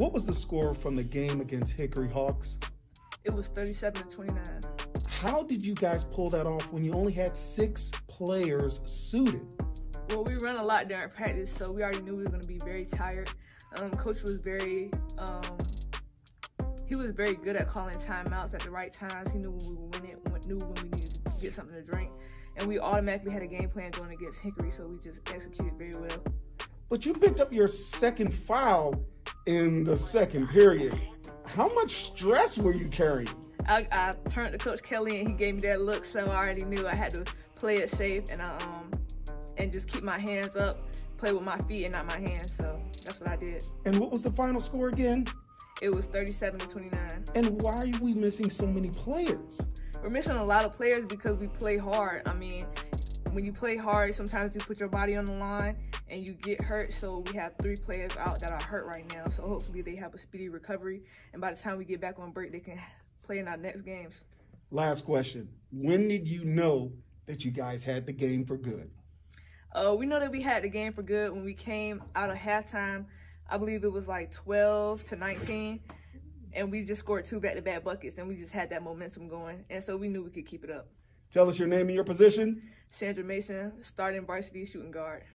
What was the score from the game against Hickory Hawks? It was 37 to 29. How did you guys pull that off when you only had six players suited? Well, we run a lot during practice, so we already knew we were going to be very tired. Um, coach was very, um, he was very good at calling timeouts at the right times. He knew when we were winning, knew when we needed to get something to drink, and we automatically had a game plan going against Hickory, so we just executed very well. But you picked up your second foul in the second period. How much stress were you carrying? I, I turned to Coach Kelly and he gave me that look, so I already knew I had to play it safe and I, um and just keep my hands up, play with my feet and not my hands. So that's what I did. And what was the final score again? It was 37 to 29. And why are we missing so many players? We're missing a lot of players because we play hard. I mean, when you play hard, sometimes you put your body on the line and you get hurt. So we have three players out that are hurt right now. So hopefully they have a speedy recovery. And by the time we get back on break, they can play in our next games. Last question. When did you know that you guys had the game for good? Uh, we know that we had the game for good when we came out of halftime. I believe it was like 12 to 19. And we just scored two back-to-back buckets, and we just had that momentum going. And so we knew we could keep it up. Tell us your name and your position. Sandra Mason, starting varsity shooting guard.